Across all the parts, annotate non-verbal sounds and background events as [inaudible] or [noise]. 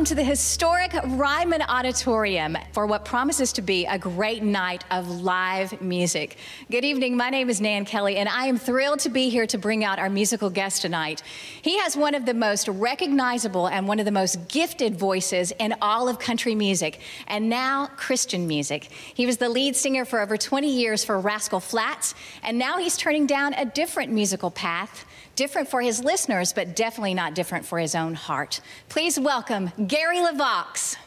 welcome to the historic Ryman Auditorium for what promises to be a great night of live music. Good evening. My name is Nan Kelley, and I am thrilled to be here to bring out our musical guest tonight. He has one of the most recognizable and one of the most gifted voices in all of country music, and now Christian music. He was the lead singer for over 20 years for Rascal Flatts, and now he's turning down a different musical path different for his listeners, but definitely not different for his own heart. Please welcome Gary LeVox.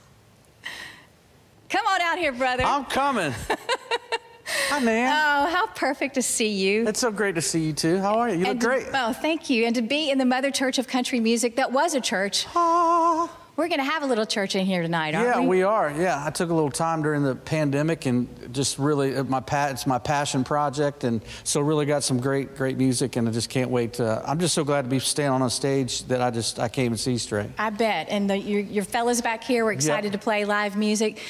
Come on out here, brother. I'm coming. [laughs] Hi, Nan. Oh, how perfect to see you. It's so great to see you too. How are you? You and look great. To, oh, thank you. And to be in the Mother Church of Country Music that was a church. Ah. We're going to have a little church in here tonight, aren't yeah, we? Yeah, we are. Yeah, I took a little time during the pandemic and just really uh, my it's my passion project, and so really got some great great music, and I just can't wait. To, I'm just so glad to be standing on a stage that I just I came and see straight. I bet, and the, your your fellas back here were excited yep. to play live music.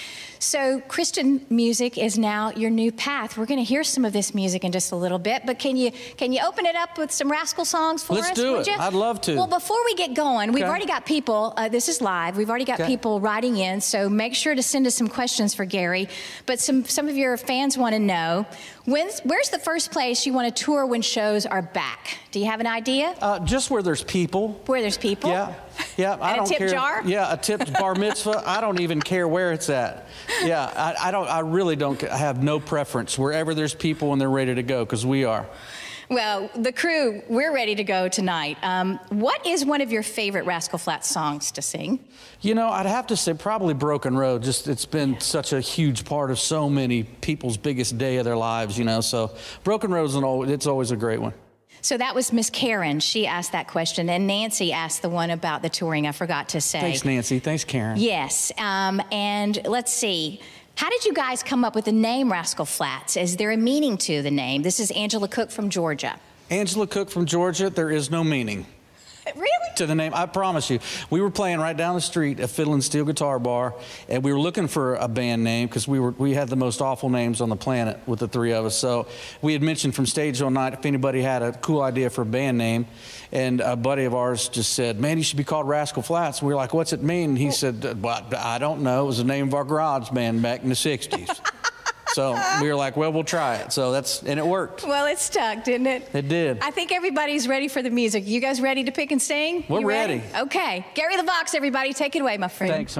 So, Christian music is now your new path. We're going to hear some of this music in just a little bit, but can you can you open it up with some rascal songs for Let's us? Let's do it. You? I'd love to. Well, before we get going, okay. we've already got people. Uh, this is live. We've already got okay. people writing in, so make sure to send us some questions for Gary. But some some of your fans want to know when's, where's the first place you want to tour when shows are back? Do you have an idea? Uh, just where there's people. Where there's people. Yeah. Yeah, [laughs] I don't a tip care. jar. Yeah, a tipped bar mitzvah. [laughs] I don't even care where it's at. Yeah, I, I don't. I really don't. I have no preference wherever there's people and they're ready to go because we are. Well, the crew, we're ready to go tonight. Um, what is one of your favorite Rascal Flatts songs to sing? You know, I'd have to say probably Broken Road. Just it's been such a huge part of so many people's biggest day of their lives. You know, so Broken Road is an old. It's always a great one. So that was Miss Karen. She asked that question. And Nancy asked the one about the touring. I forgot to say. Thanks, Nancy. Thanks, Karen. Yes. Um, and let's see. How did you guys come up with the name Rascal Flatts? Is there a meaning to the name? This is Angela Cook from Georgia. Angela Cook from Georgia, there is no meaning. [laughs] Really? To the name, I promise you. We were playing right down the street at Fiddle and Steel Guitar Bar, and we were looking for a band name because we were we had the most awful names on the planet with the three of us. So we had mentioned from stage all night if anybody had a cool idea for a band name, and a buddy of ours just said, "Man, you should be called Rascal Flatts." And we were like, "What's it mean?" And he said, "Well, I don't know. It was the name of our garage band back in the '60s." [laughs] So we were like, well, we'll try it. So that's, and it worked. Well, it stuck, didn't it? It did. I think everybody's ready for the music. You guys ready to pick and sing? We're ready? ready? Okay. Gary the LeVox, everybody, take it away, my friend. Thanks,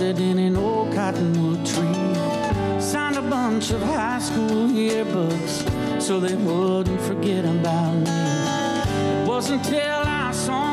huh? in an old cottonwood tree. Signed a bunch of high school yearbooks so they wouldn't forget about me. It wasn't until I saw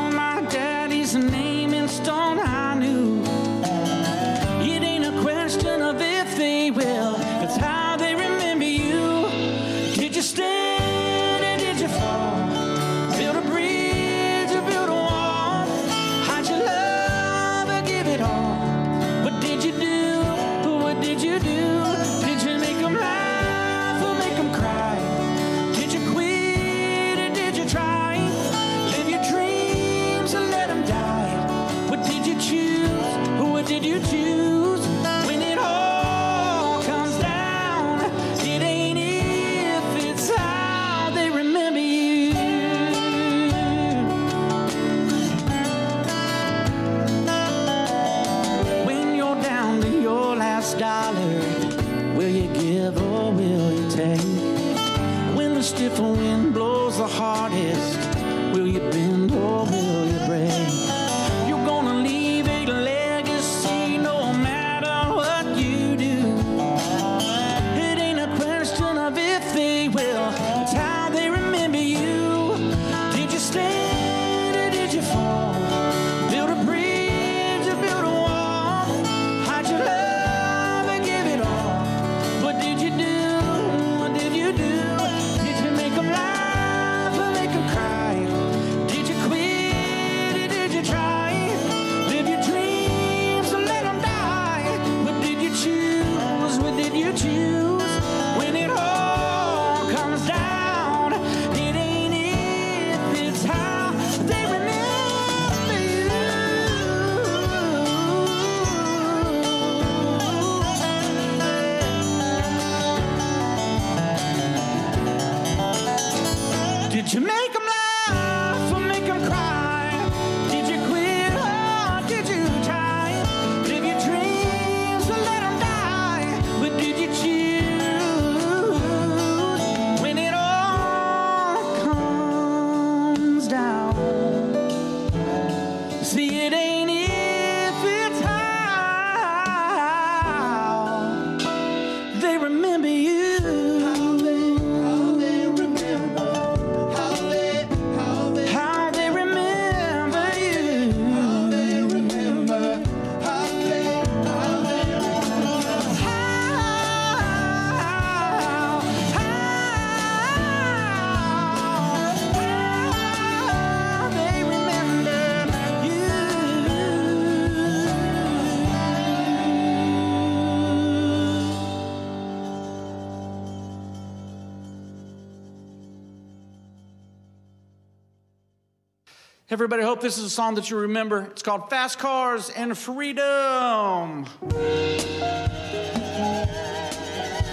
the wind blows the hardest, Jamaica Everybody, hope this is a song that you remember. It's called Fast Cars and Freedom.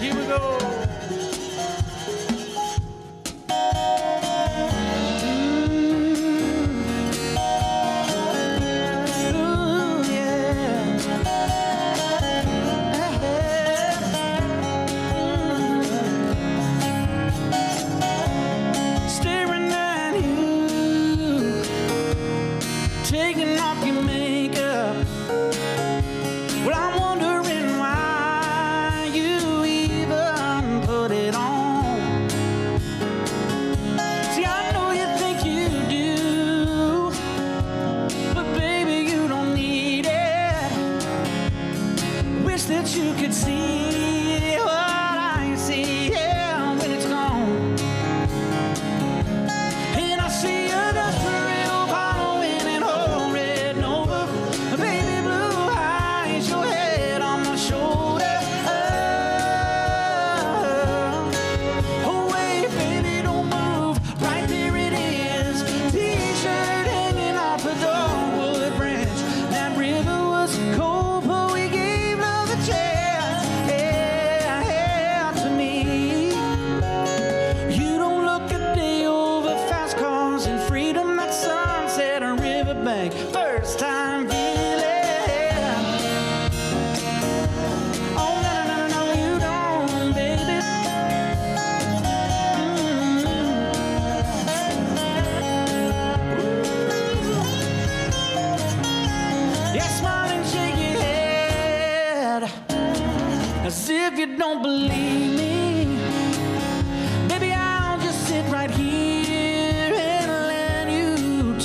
Here we go.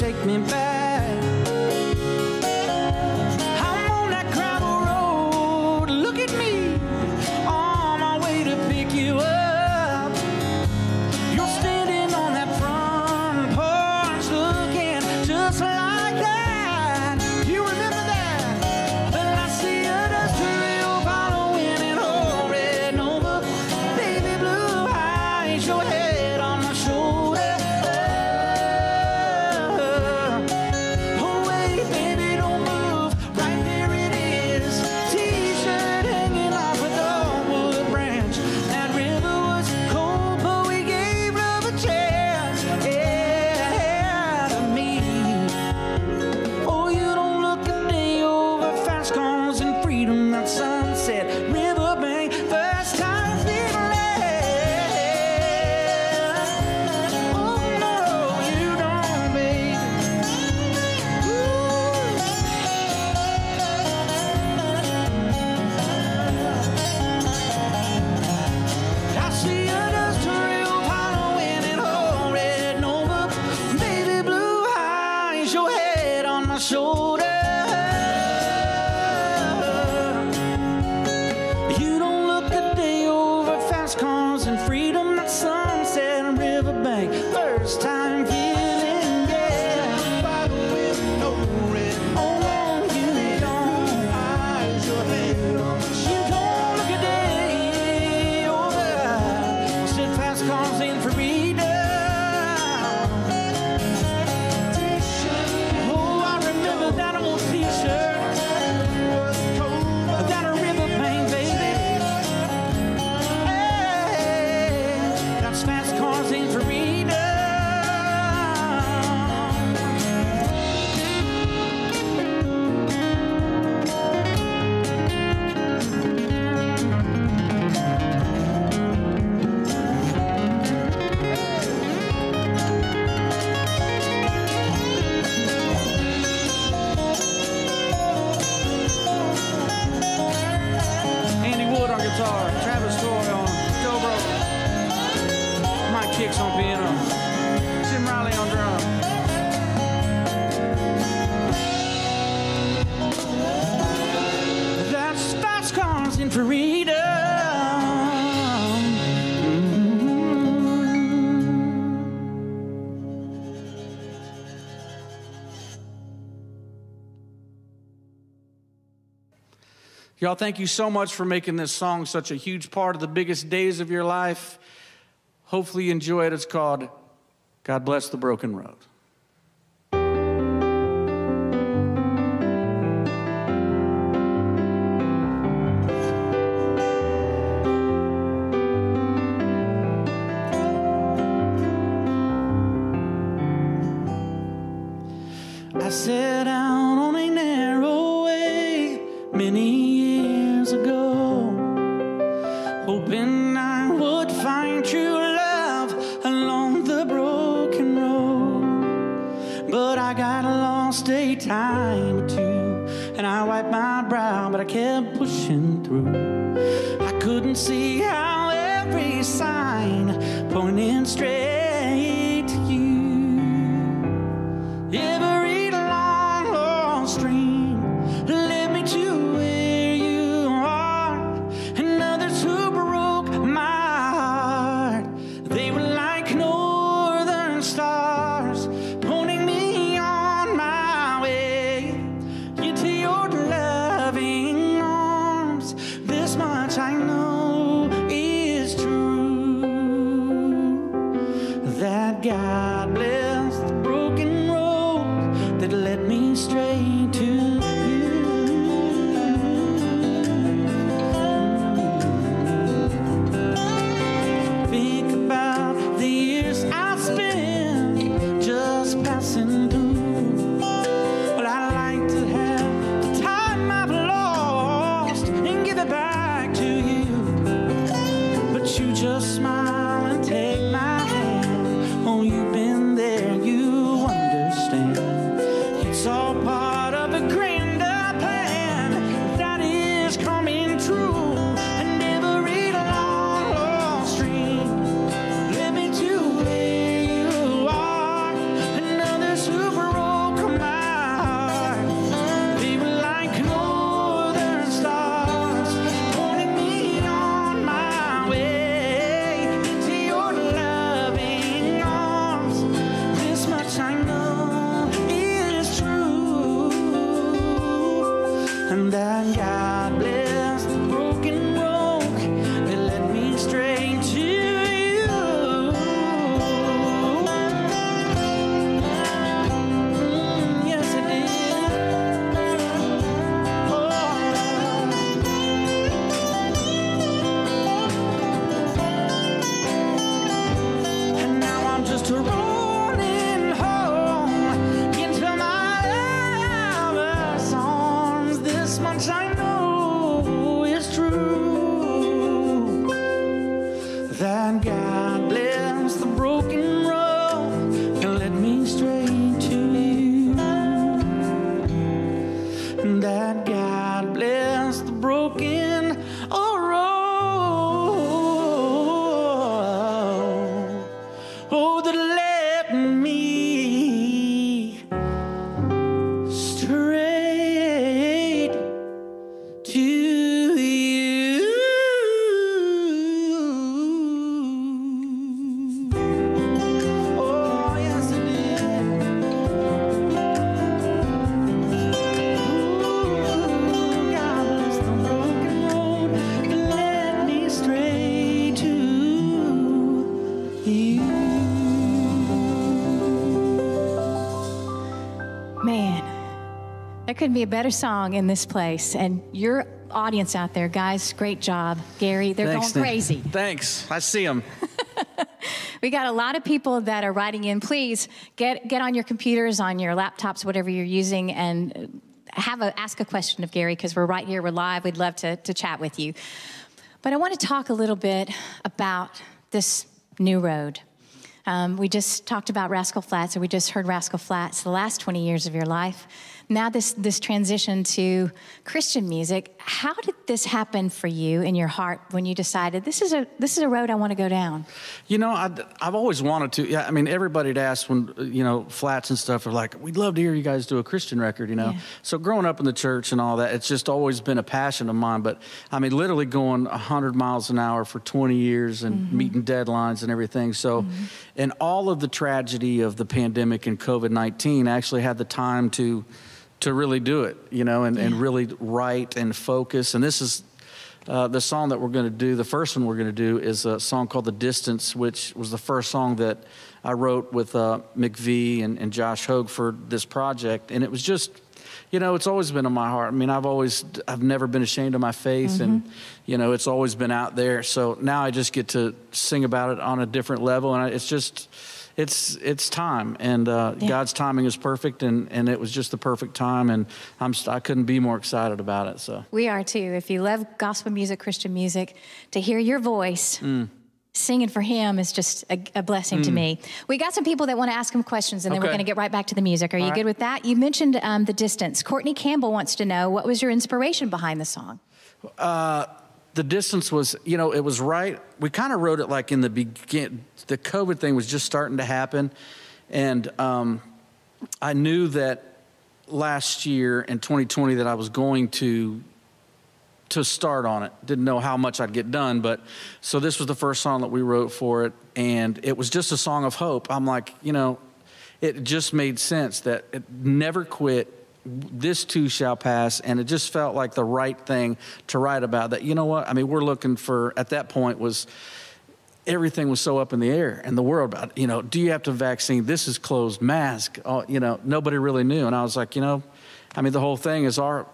take me back. Y'all, thank you so much for making this song such a huge part of the biggest days of your life. Hopefully, you enjoy it. It's called God Bless the Broken Road. I know Oh, that led me couldn't be a better song in this place. And your audience out there, guys, great job. Gary, they're Thanks, going Nick. crazy. [laughs] Thanks. I see them. [laughs] We got a lot of people that are writing in. Please get get on your computers, on your laptops, whatever you're using, and have a ask a question of Gary because we're right here, we're live. We'd love to to chat with you. But I want to talk a little bit about this new road. Um, we just talked about Rascal Flatts, or we just heard Rascal Flatts, the last 20 years of your life. Now this this transition to Christian music. How did this happen for you in your heart when you decided this is a this is a road I want to go down? You know, I, have always wanted to. Yeah, I mean, everybody'd ask when you know flats and stuff are like, we'd love to hear you guys do a Christian record. You know, yeah. so growing up in the church and all that, it's just always been a passion of mine. But I mean, literally going 100 miles an hour for 20 years and mm-hmm. meeting deadlines and everything. So, mm-hmm. and all of the tragedy of the pandemic and COVID 19, I actually had the time to to really do it, you know, and, yeah. and really write and focus. And this is uh, the song that we're going to do. The first one we're going to do is a song called The Distance, which was the first song that I wrote with uh, McVie and, and Josh Hogue for this project. And it was just, you know, it's always been in my heart. I mean, I've always, I've never been ashamed of my faith, mm-hmm. and you know, it's always been out there. So now I just get to sing about it on a different level, and I, it's just, it's it's time, and uh, yeah. God's timing is perfect, and, and it was just the perfect time, and I'm I couldn't be more excited about it. So we are too. If you love gospel music, Christian music, to hear your voice. Mm. Singing for him is just a, a blessing mm. to me. We got some people that want to ask him questions, and then okay. we're going to get right back to the music. Are All you right. good with that? You mentioned um, the distance. Courtney Campbell wants to know what was your inspiration behind the song. Uh, the distance was, you know, it was right. We kind of wrote it like in the begin. The COVID thing was just starting to happen, and um, I knew that last year in 2020 that I was going to to start on it. Didn't know how much I'd get done, but so this was the first song that we wrote for it, and it was just a song of hope. I'm like, you know, it just made sense that it never quit this too shall pass. And it just felt like the right thing to write about that. You know what? I mean we're looking for at that point was everything was so up in the air and the world about you know do you have to vaccine? This is closed mask. Oh, you know nobody really knew. And i was like you know i mean the whole thing is our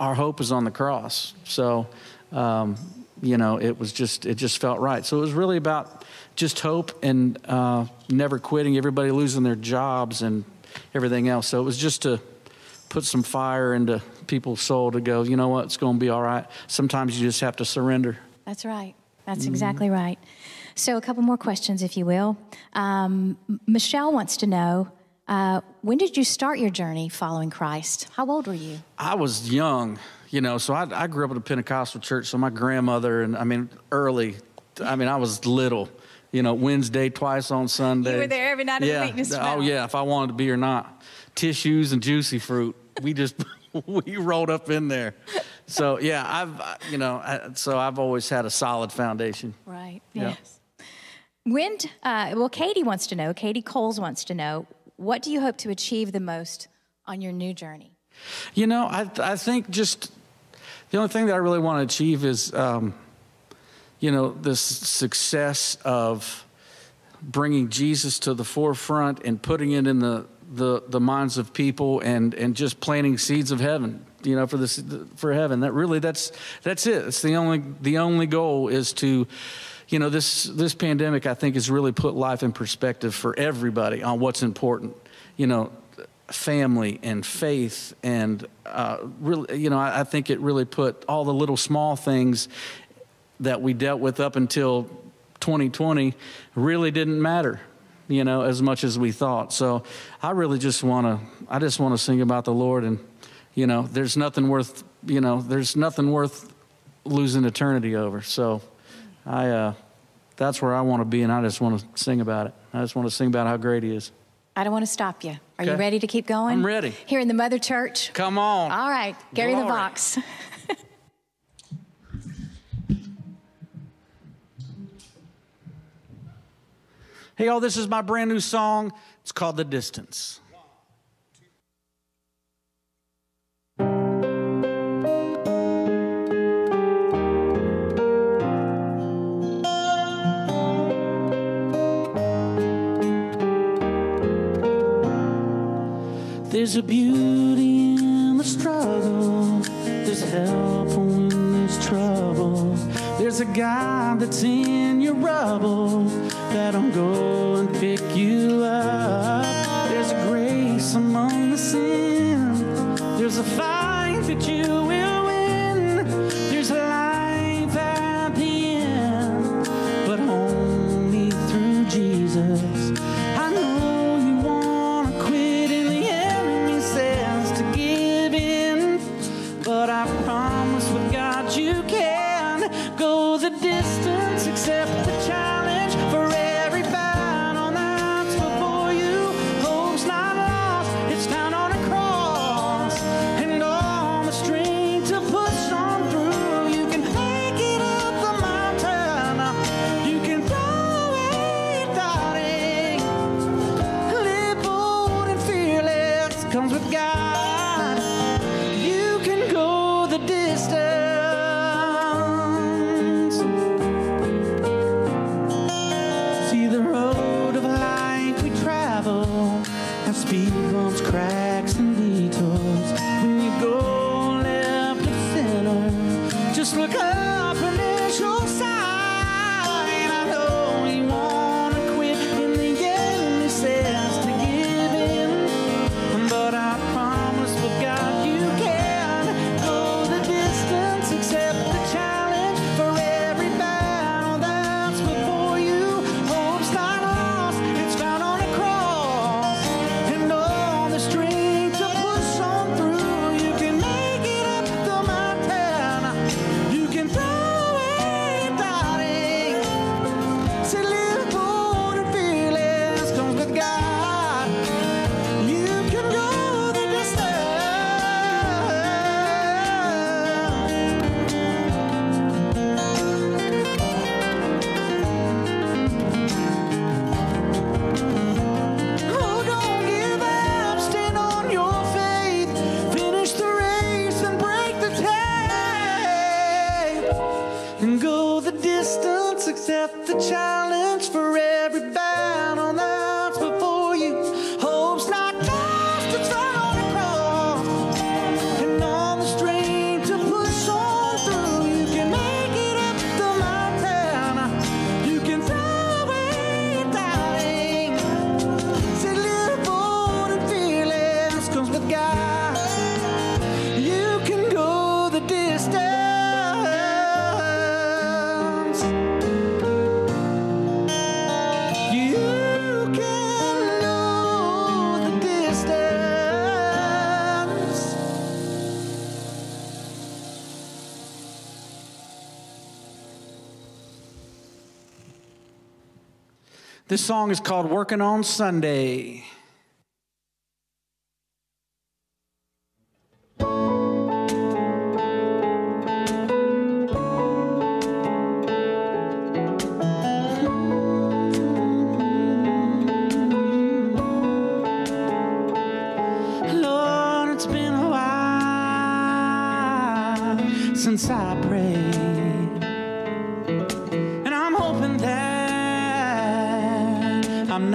our hope is on the cross. So um, you know it was just it just felt right. So it was really about just hope and uh, never quitting everybody losing their jobs and everything else. So it was just to put some fire into people's soul to go, you know what, it's going to be all right. Sometimes you just have to surrender. That's right. That's mm-hmm. exactly right. So, a couple more questions, if you will. Um, Michelle wants to know uh, when did you start your journey following Christ? How old were you? I was young, you know, so I, I grew up in a Pentecostal church. So, my grandmother, and I mean, early, I mean, I was little you know, Wednesday, twice on Sunday. You were there every night yeah. of the week. Oh yeah, if I wanted to be or not tissues and juicy fruit. We just [laughs] we rolled up in there. So yeah, I've you know I, so I've always had a solid foundation. Right. Yeah. Yes. When uh, well, Katie wants to know. Katie Coles wants to know. What do you hope to achieve the most on your new journey? You know, I I think just the only thing that I really want to achieve is, um, you know, this success of bringing Jesus to the forefront and putting it in the the, the minds of people and, and just planting seeds of heaven you know for this for heaven. That really that's that's it. It's the only the only goal is to you know this this pandemic i think has really put life in perspective for everybody on what's important you know family and faith and uh, really you know I, I think it really put all the little small things that we dealt with up until 2020 really didn't matter you know, as much as we thought. So I really just want to, I just want to sing about the Lord. And, you know, there's nothing worth, you know, there's nothing worth losing eternity over. So I, uh, that's where I want to be. And I just want to sing about it. I just want to sing about how great He is. I don't want to stop you. Are okay. you ready to keep going? I'm ready. Here in the Mother Church? Come on. All right. Gary Glory. the Vox. [laughs] Hey, y'all, this is my brand new song. It's called The Distance. There's a beauty in the struggle. There's help when there's trouble. There's a God that's in your rubble that'll going to pick you up. There's a grace among the sin. There's a fight that you This song is called Working on Sunday.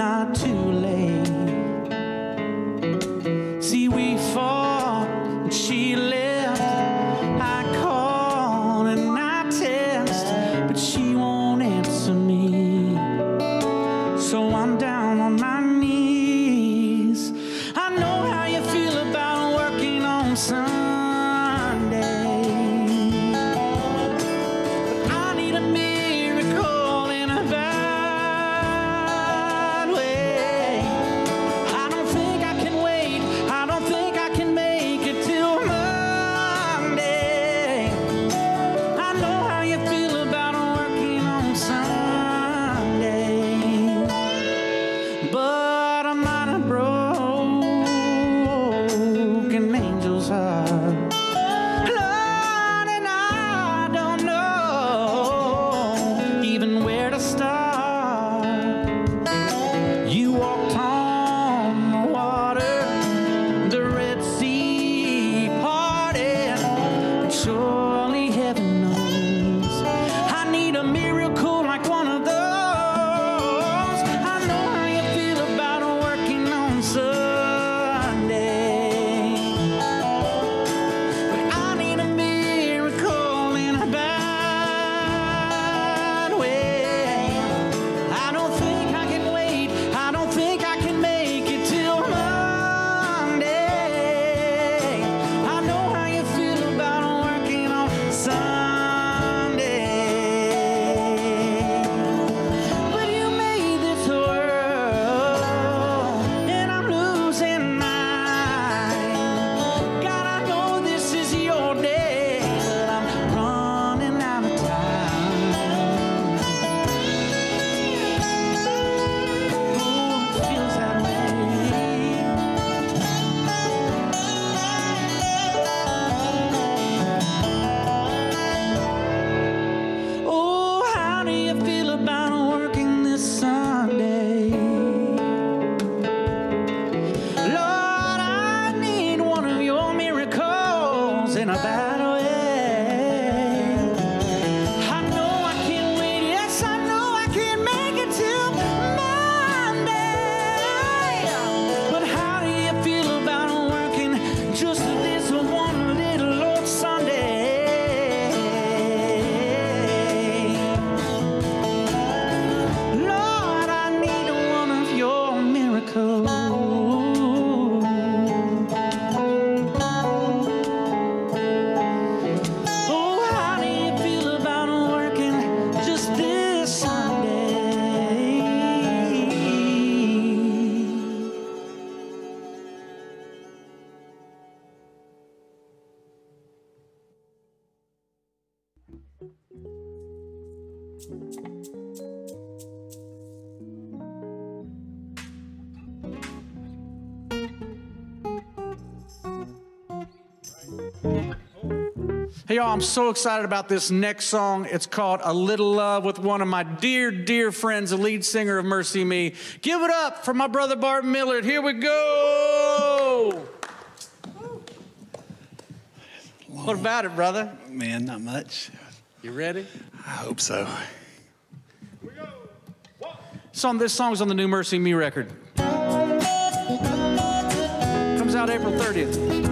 not too late. Hey, y'all, I'm so excited about this next song. It's called A Little Love with one of my dear, dear friends, the lead singer of MercyMe. Give it up for my brother Bart Millard. Here we go. What about it, brother? Man, not much. You ready? I hope so. Song, this song's on the New MercyMe record. Comes out April 30th.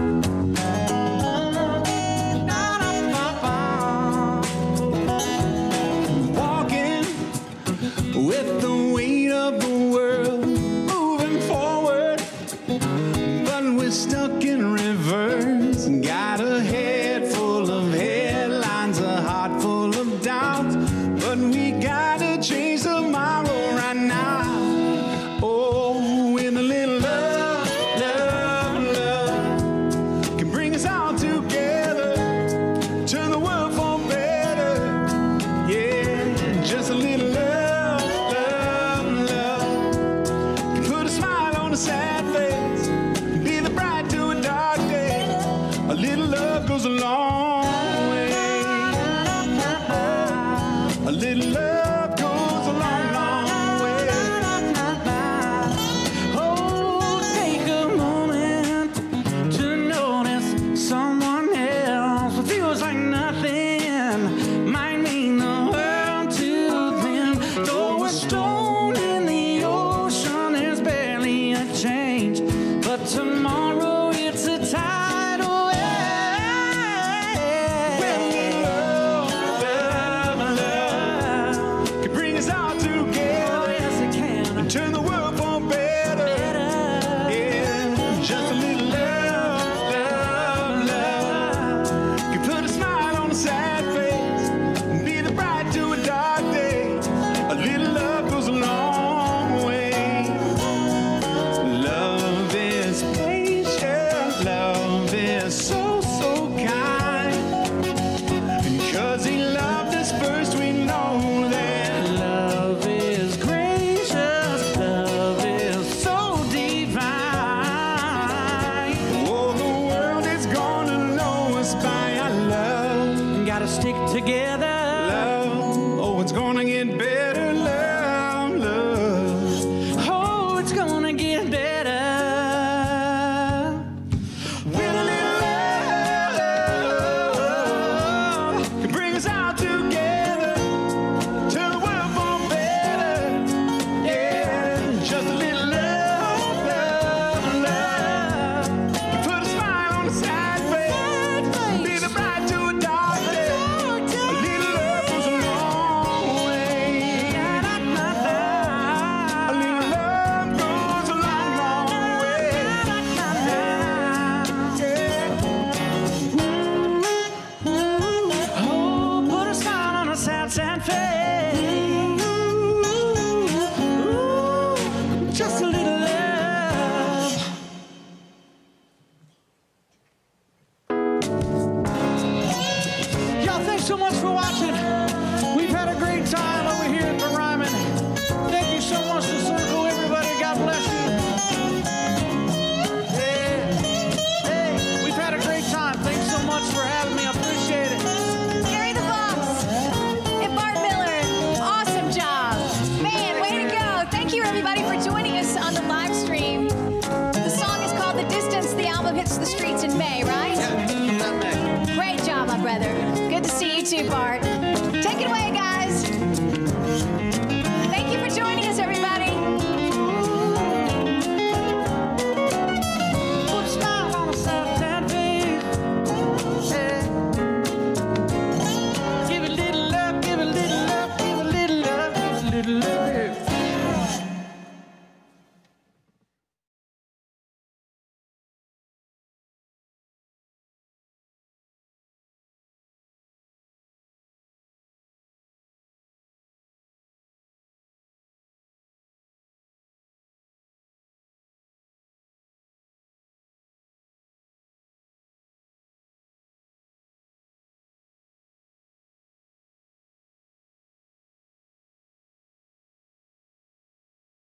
you, Bart. Take it away, guys.